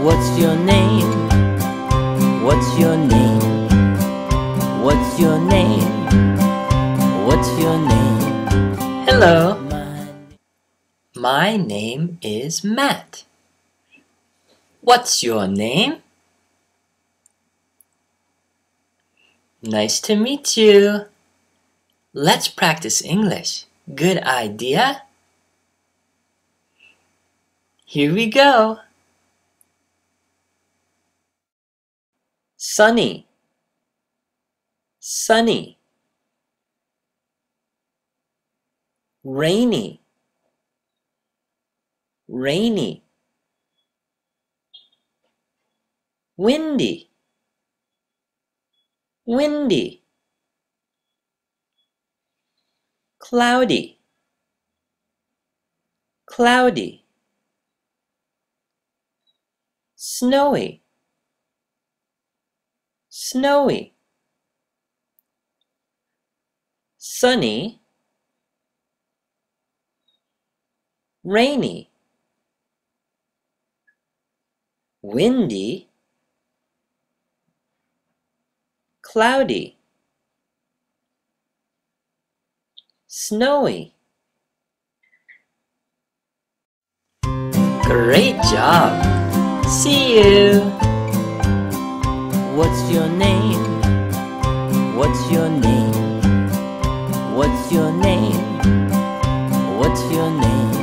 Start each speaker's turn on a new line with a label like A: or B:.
A: What's your name? What's your name? What's your name? What's your name?
B: Hello. My name is Matt. What's your name? Nice to meet you. Let's practice English. Good idea? Here we go. Sunny. Sunny. Rainy. Rainy. Windy. Windy. Cloudy. Cloudy. Snowy. Snowy. Sunny. Rainy. Windy. Cloudy. Snowy. Great job! See you!
A: What's your name? What's your name? What's your name? What's your name?